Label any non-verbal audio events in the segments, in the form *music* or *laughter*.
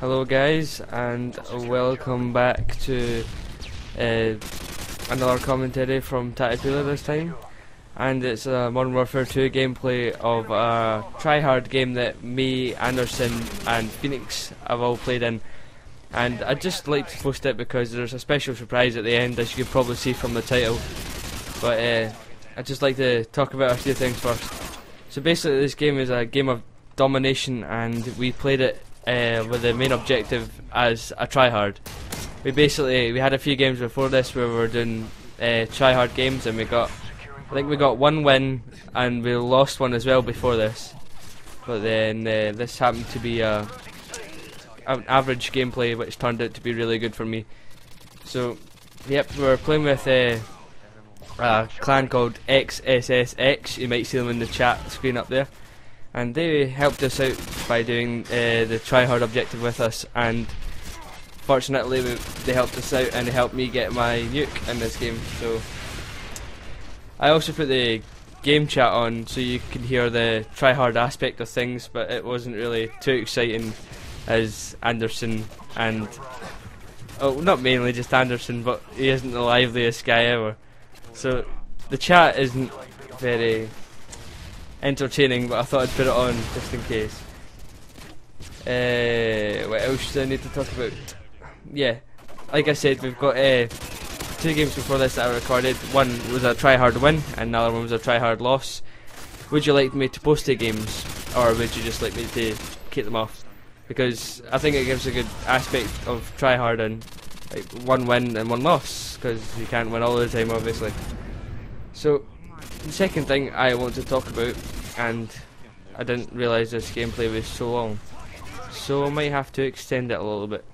Hello guys and welcome back to uh, another commentary from Tattypeeler this time. And it's a Modern Warfare 2 gameplay of a try-hard game that me, Anderson and Phoenix have all played in. And I'd just like to post it because there's a special surprise at the end as you can probably see from the title. But uh, I'd just like to talk about a few things first. So basically this game is a game of domination and we played it uh, with the main objective as a tryhard. We basically we had a few games before this where we were doing uh, tryhard games, and we got I think we got one win, and we lost one as well before this. But then uh, this happened to be a an average gameplay, which turned out to be really good for me. So, yep, we were playing with uh, a clan called XSSX. You might see them in the chat screen up there and they helped us out by doing uh, the try hard objective with us and fortunately they helped us out and helped me get my nuke in this game so. I also put the game chat on so you can hear the try hard aspect of things but it wasn't really too exciting as Anderson and oh not mainly just Anderson but he isn't the liveliest guy ever. So the chat isn't very entertaining, but I thought I'd put it on just in case. Uh, what else do I need to talk about? Yeah, like I said, we've got uh, two games before this that I recorded. One was a try hard win, and another one was a try hard loss. Would you like me to post the games, or would you just like me to keep them off? Because I think it gives a good aspect of try hard and like one win and one loss, because you can't win all the time, obviously. So the second thing I want to talk about, and I didn't realise this gameplay was so long, so I might have to extend it a little bit.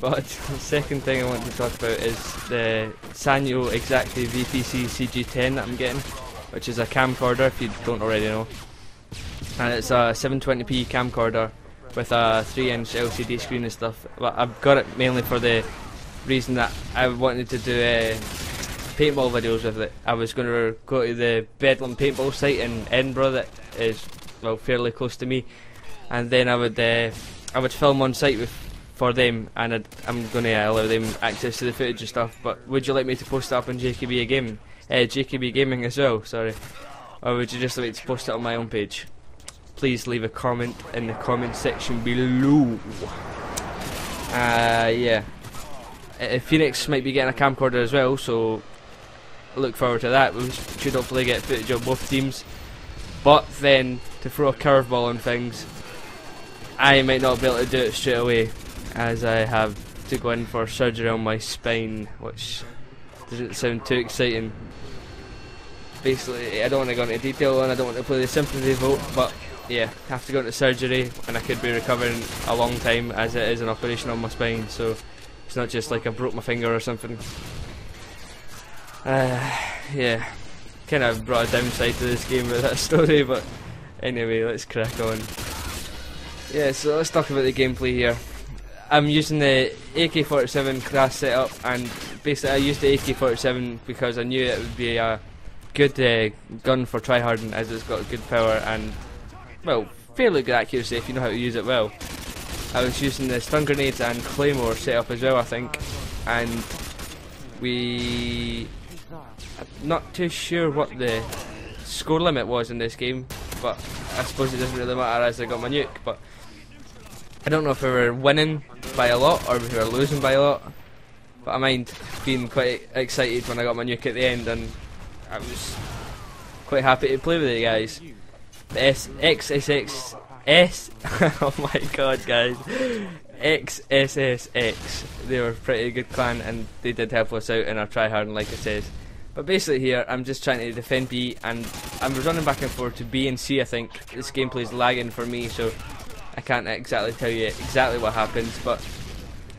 But the second thing I want to talk about is the Sanyo Xacti VPC CG10 that I'm getting, which is a camcorder if you don't already know. And it's a 720p camcorder with a 3 inch LCD screen and stuff. But I've got it mainly for the reason that I wanted to do a paintball videos with it. I was going to go to the Bedlam paintball site in Edinburgh that is well fairly close to me, and then I would uh, I would film on site with for them, and i am going to allow them access to the footage and stuff. But would you like me to post it up on JKB Gaming, uh, JKB Gaming as well? Sorry, or would you just like me to post it on my own page? Please leave a comment in the comment section below. Uh, yeah. Phoenix might be getting a camcorder as well, so look forward to that. We should hopefully get footage of both teams. But then, to throw a curveball on things, I might not be able to do it straight away, as I have to go in for surgery on my spine, which doesn't sound too exciting. Basically, I don't want to go into detail and I don't want to play the sympathy vote, but yeah, I have to go into surgery and I could be recovering a long time as it is an operation on my spine, so it's not just like I broke my finger or something. Uh, yeah, kind of brought a downside to this game with that *laughs* story, but anyway, let's crack on. Yeah, so let's talk about the gameplay here. I'm using the AK-47 class setup, and basically I used the AK-47 because I knew it would be a good uh, gun for tryharding, as it's got good power and, well, fairly good accuracy if you know how to use it well. I was using the stun grenades and claymore setup as well, I think, and we not too sure what the score limit was in this game, but I suppose it doesn't really matter as I got my nuke. But I don't know if we were winning by a lot or if we were losing by a lot. But I mind being quite excited when I got my nuke at the end, and I was quite happy to play with it, guys. The S XSX S. *laughs* oh my god, guys. XSSX. They were a pretty good clan, and they did help us out in our tryhard, and like I said. But basically here, I'm just trying to defend B, and I'm running back and forth to B and C, I think. This gameplay is lagging for me, so I can't exactly tell you exactly what happens, but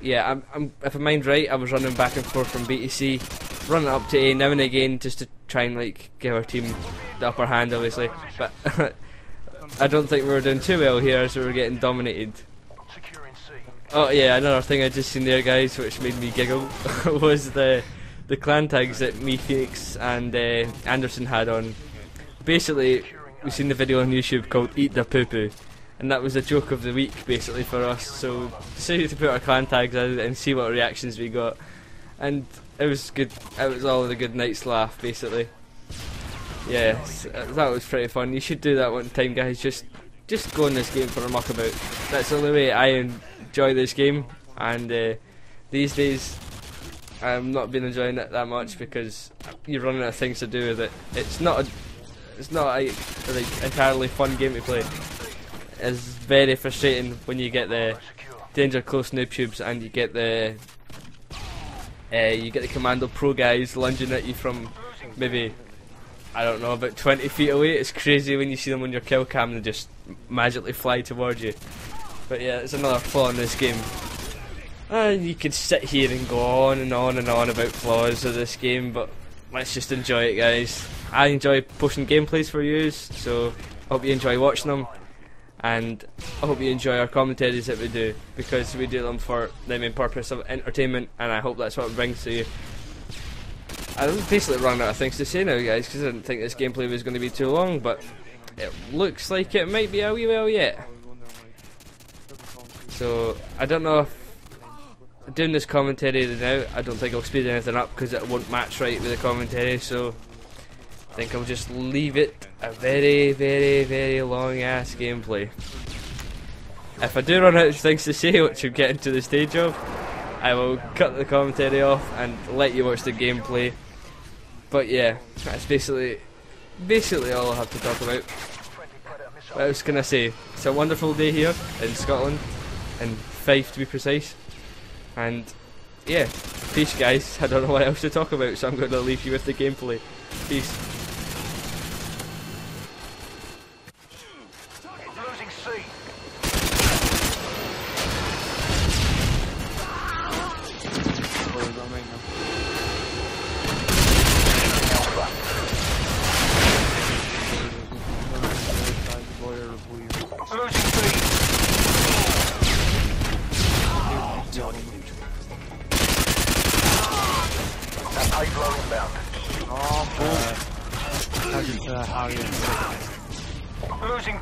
yeah, I'm, I'm, if I mind right, I was running back and forth from B to C, running up to A now and again just to try and like give our team the upper hand, obviously. But *laughs* I don't think we were doing too well here, so we are getting dominated. Oh yeah, another thing I just seen there, guys, which made me giggle, *laughs* was the the clan tags that me, Phoenix, and uh, Anderson had on. Basically, we've seen the video on YouTube called "Eat the Poo Poo," and that was a joke of the week basically for us. So decided to put our clan tags out and see what reactions we got, and it was good. It was all a good night's laugh basically. Yes, uh, that was pretty fun. You should do that one time, guys. Just just go in this game for a muckabout. That's the only way I enjoy this game, and uh, these days I'm not been enjoying it that much because you're running out of things to do with it. It's not a, it's not a like entirely fun game to play. It's very frustrating when you get the danger close noob tubes and you get the uh, you get the commando pro guys lunging at you from maybe I don't know about 20 feet away. It's crazy when you see them on your kill cam and they just magically fly towards you. But yeah, it's another flaw in this game. And you could sit here and go on and on and on about flaws of this game, but let's just enjoy it, guys. I enjoy posting gameplays for you, so I hope you enjoy watching them. And I hope you enjoy our commentaries that we do, because we do them for the main purpose of entertainment, and I hope that's what it brings to you. I'm basically run out of things to say now, guys, because I didn't think this gameplay was going to be too long, but it looks like it might be a wee while yet. So, I don't know if doing this commentary now, I don't think I'll speed anything up because it won't match right with the commentary, so I think I'll just leave it a very, very, very long ass gameplay. If I do run out of things to say, *laughs* which I'm getting to the stage of, I will cut the commentary off and let you watch the gameplay. But yeah, that's basically basically all I have to talk about. What else can I say? It's a wonderful day here in Scotland, in Fife to be precise. And yeah, peace guys. I don't know what else to talk about, so I'm going to leave you with the gameplay. Peace. Losing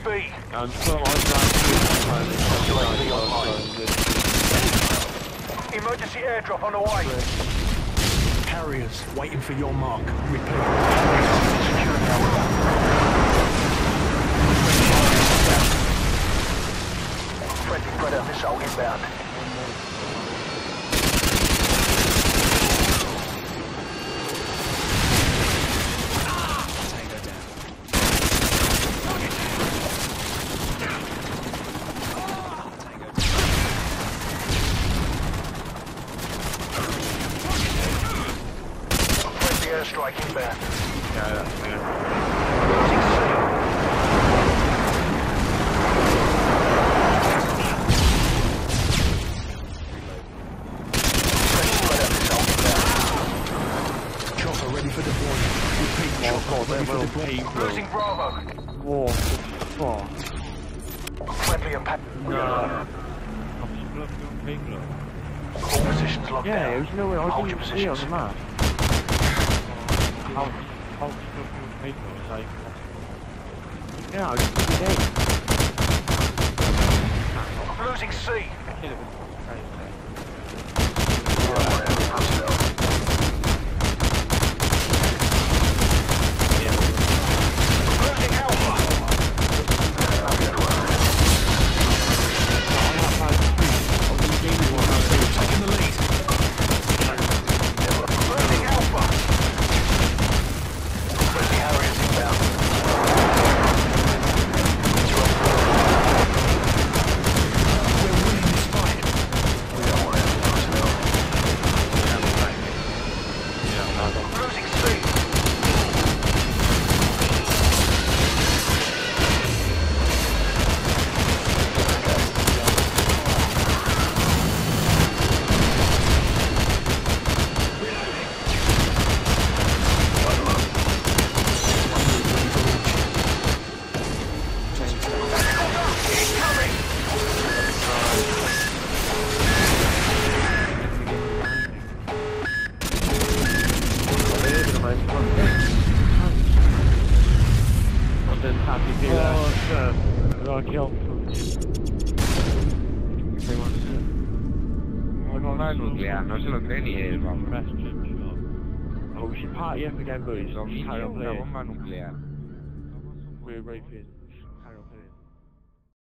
B. I'm still on Emergency airdrop on the way. Harriers waiting for your mark. Repeat. Friendly Predator missile inbound. airstrike inbound. Yeah, that's fair. Chopper ready for deployment. Repeat, chopper ready for. Losing Bravo. What the fuck? Friendly impact. No. I'm split your finger. All positions locked Yeah, down. there's no way I Hold your didn't see on positions. the map. How, how split your finger is like... Yeah, I was dead. Losing C. Kill it with... Losing Alpha. Taking the lead. Losing Alpha. Friendly Harriers inbound. We're winning this fight. Losing C. Happy to do that. Oh, shit. I killed They want to No, no è nucleare, non se lo cree ni él, vamos. press chip shot. Oh, we should party up again, boys. Lo Just carry mismo on playing. We're raping.